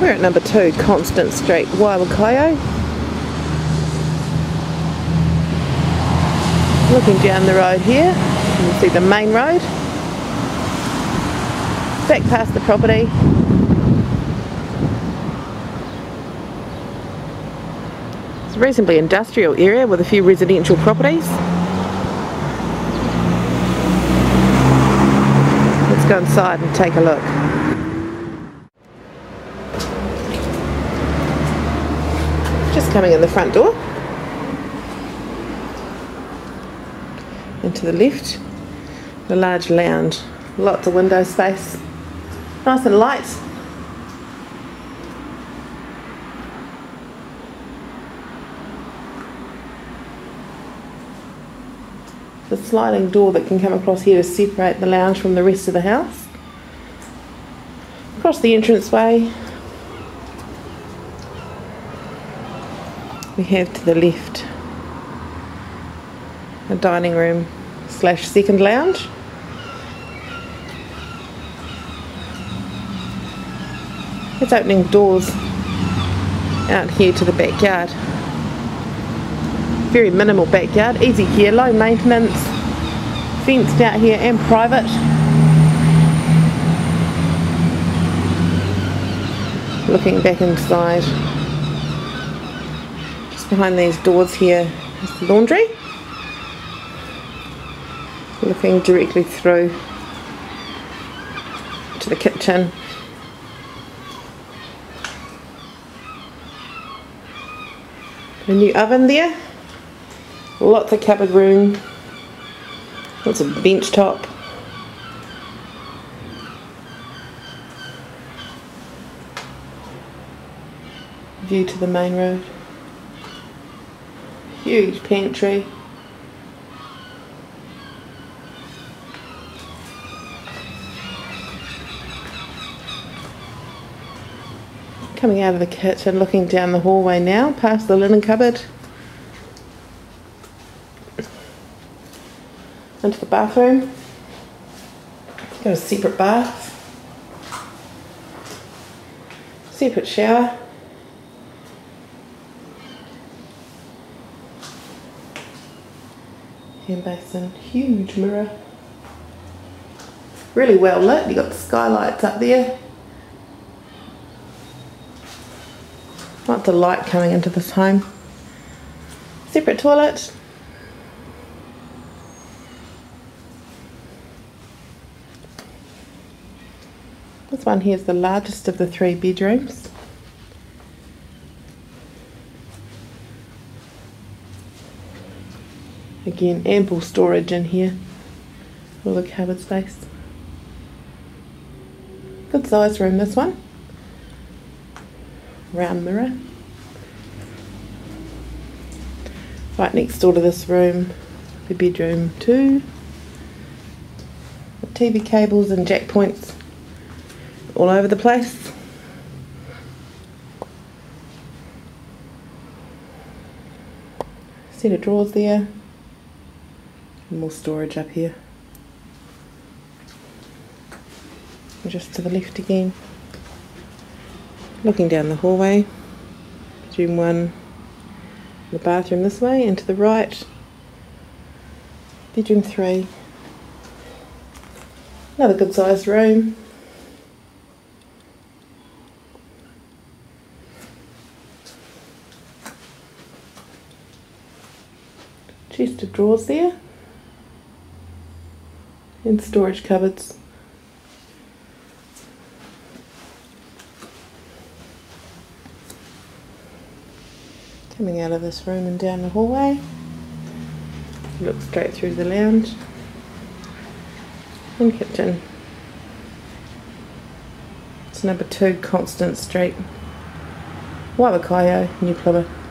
We're at number two, Constance Street, Waiwakaiho. Looking down the road here, you can see the main road. Back past the property. It's a reasonably industrial area with a few residential properties. Let's go inside and take a look. Just coming in the front door. Into the left, the large lounge, lots of window space, nice and light. The sliding door that can come across here to separate the lounge from the rest of the house. Across the entranceway, we have to the left a dining room slash second lounge. It's opening doors out here to the backyard. Very minimal backyard, easy here, low maintenance, fenced out here and private. Looking back inside, behind these doors here is the laundry. Looking directly through to the kitchen. A new oven there. Lots of cupboard room. Lots of bench top. View to the main road. Huge pantry. Coming out of the kitchen, looking down the hallway now, past the linen cupboard. Into the bathroom. Got a separate bath. Separate shower. Hand basin, huge mirror. Really well lit, you got the skylights up there. Lots of light coming into this home. Separate toilet. This one here is the largest of the three bedrooms. Again, ample storage in here. All the cupboard space. Good size room this one round mirror. Right next door to this room, the bedroom two. TV cables and jack points all over the place. Set of drawers there. More storage up here. Just to the left again. Looking down the hallway, bedroom one, the bathroom this way, and to the right, bedroom three. Another good sized room. Chest of drawers there. And storage cupboards. Coming out of this room and down the hallway. Look straight through the lounge and kitchen. It's number two Constance Street, Waiwakaiho, New Plymouth.